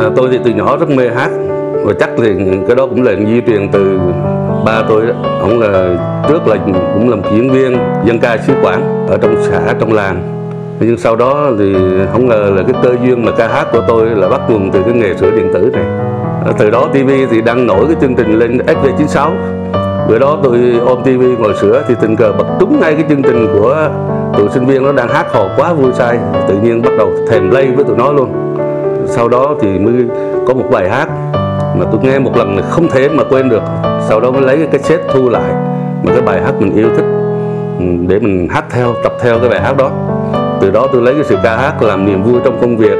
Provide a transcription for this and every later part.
À, tôi thì từ nhỏ rất mê hát. Và chắc thì cái đó cũng là di truyền từ ba tôi đó. ông là trước là cũng làm diễn viên dân ca sứ quảng ở trong xã trong làng. Nhưng sau đó thì không ngờ là cái cơ duyên mà ca hát của tôi là bắt nguồn từ cái nghề sửa điện tử này. À, từ đó TV thì đăng nổi cái chương trình lên SV96 bữa đó tôi ôm TV ngồi sửa thì tình cờ bật trúng ngay cái chương trình của tụi sinh viên nó đang hát hò quá vui say tự nhiên bắt đầu thèm lây với tụi nó luôn sau đó thì mới có một bài hát mà tôi nghe một lần là không thể mà quên được. Sau đó mới lấy cái cassette thu lại mà cái bài hát mình yêu thích ừ, để mình hát theo, tập theo cái bài hát đó. Từ đó tôi lấy cái sự ca hát làm niềm vui trong công việc.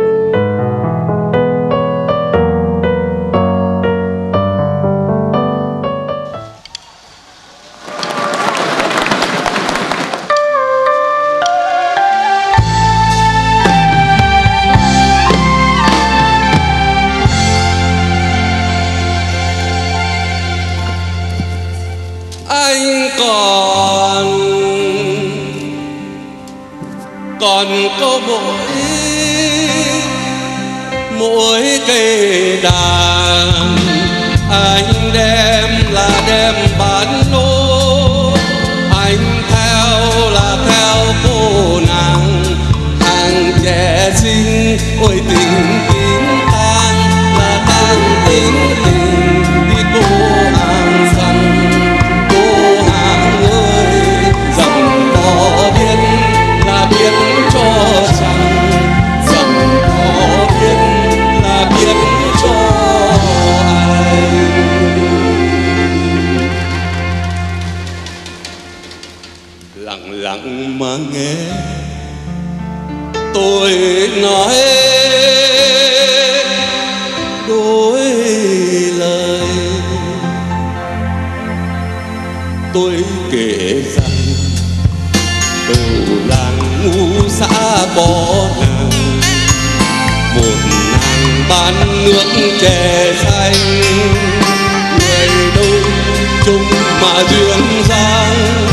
Có mỗi mỗi cây đàn. Anh đem là đem bán lô anh theo là theo cô nàng. Hàng trẻ xinh, ôi tình kia ăn nước chè xanh người đâu chung mà duyên dáng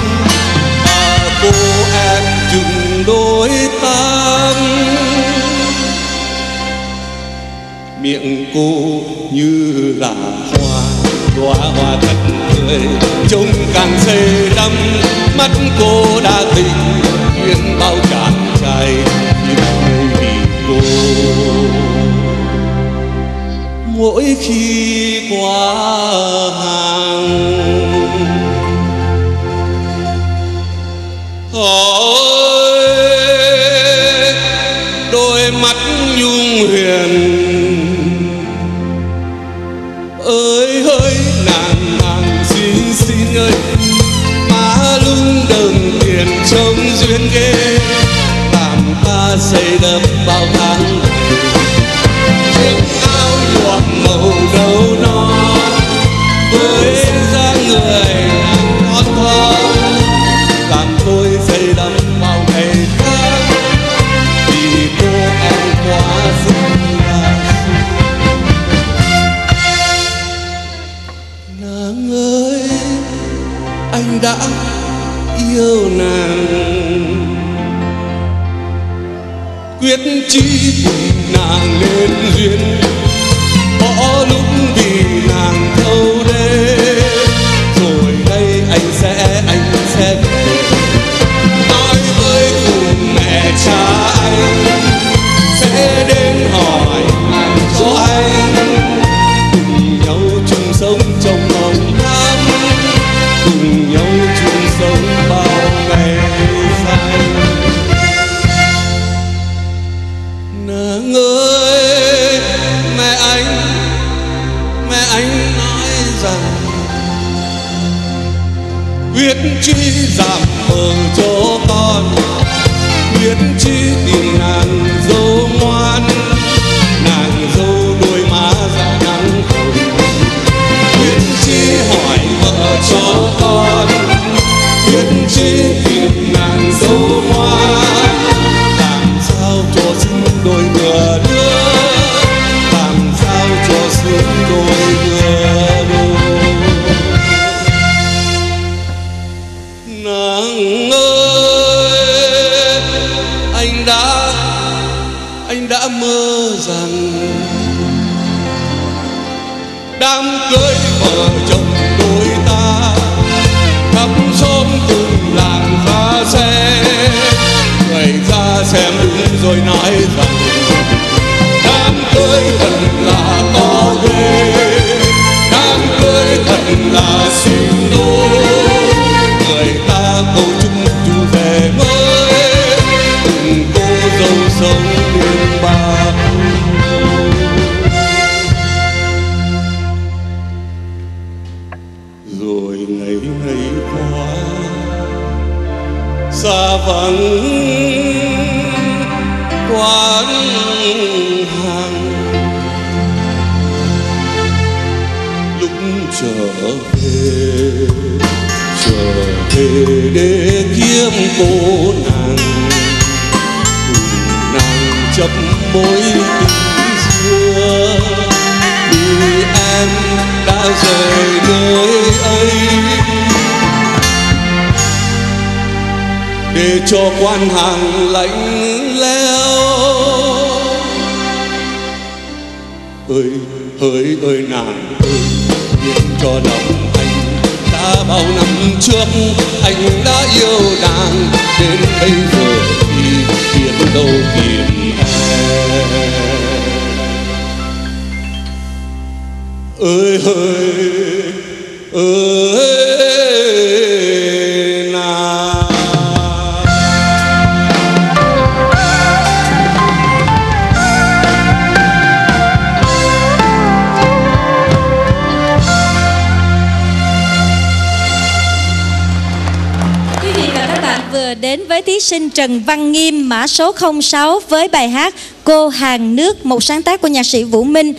mà cô em chừng đôi tan miệng cô như là hoa, đóa hoa thật tươi, trông càng say đắm. Mắt cô đã tình duyên bao chàng trai mỗi khi qua hàng. Ôi đôi mắt nhung huyền. Ơi, hỡi nàng nàng xin xin ơi má lung đồng tiền trông duyên ghê. Với ra người nàng thon thon làm tôi say đắm vào ngày tháng vì cô em quá xinh nàng ơi, anh đã yêu nàng. Quyết chí cùng nàng nên duyên lúc vì nàng thâu đêm mơ rằng đám cưới vợ chồng đôi ta khắp xóm cùng làng pha xe. Người ra xem đúng rồi nói rằng đám cưới thật là to ghê. Đám cưới thật là xin đôi. Người ta cầu chúc chú về mới cùng cô dâu sống yên bạc. Rồi ngày ngày qua, xa vắng quán hàng. Lúc trở về trở về để kiếm cô nàng chập mối tình xưa. Vì em đã rời nơi ấy. Để cho quan hàng lạnh lẽo. Ơi, hỡi, ơi nàng ơi biết cho lòng anh đã bao năm trước. Anh đã yêu nàng đến bây giờ thì biết đâu tìm ơi ơi ơi. Đến với thí sinh Trần Văn Nghiêm mã số 06 với bài hát Cô hàng nước một sáng tác của nhạc sĩ Vũ Minh.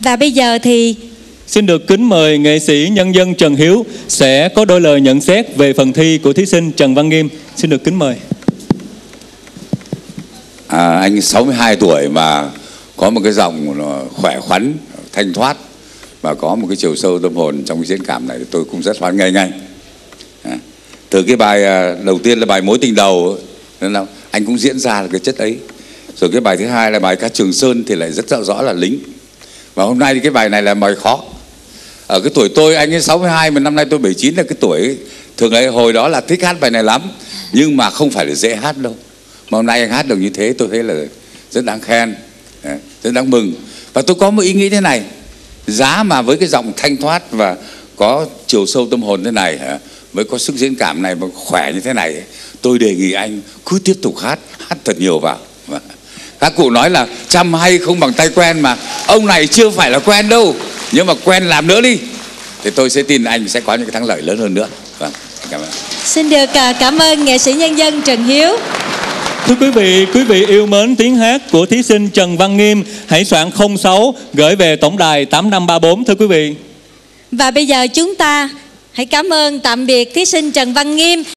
Và bây giờ thì Xin được kính mời nghệ sĩ nhân dân Trần Hiếu sẽ có đôi lời nhận xét về phần thi của thí sinh Trần Văn Nghiêm. Xin được kính mời. À, anh 62 tuổi mà có một cái giọng nó khỏe khoắn, thanh thoát và có một cái chiều sâu tâm hồn trong cái diễn cảm này thì tôi cũng rất hoan nghênh anh. Từ cái bài à, đầu tiên là bài mối tình đầu nên là, anh cũng diễn ra được cái chất ấy. Rồi cái bài thứ hai là bài ca Trường Sơn thì lại rất rõ rõ là lính. Và hôm nay thì cái bài này là bài khó. Ở cái tuổi tôi, anh ấy 62 mà năm nay tôi 79 là cái tuổi ấy. thường ấy, hồi đó là thích hát bài này lắm, nhưng mà không phải là dễ hát đâu mà hôm nay anh hát được như thế, tôi thấy là rất đáng khen à, rất đáng mừng và tôi có một ý nghĩ thế này, giá mà với cái giọng thanh thoát và có chiều sâu tâm hồn thế này hả, với có sức diễn cảm này mà khỏe như thế này. Tôi đề nghị anh cứ tiếp tục hát hát thật nhiều vào. Các cụ nói là chăm hay không bằng tay quen mà. Ông này chưa phải là quen đâu. Nhưng mà quen làm nữa đi. Thì tôi sẽ tin anh sẽ có những cái thắng lợi lớn hơn nữa. Vâng cảm ơn. Xin được à, cảm ơn nghệ sĩ nhân dân Trần Hiếu. Thưa quý vị, quý vị yêu mến tiếng hát của thí sinh Trần Văn Nghiêm, hãy soạn 06 gửi về tổng đài 8534 thưa quý vị. Và bây giờ chúng ta hãy cảm ơn tạm biệt thí sinh Trần Văn Nghiêm.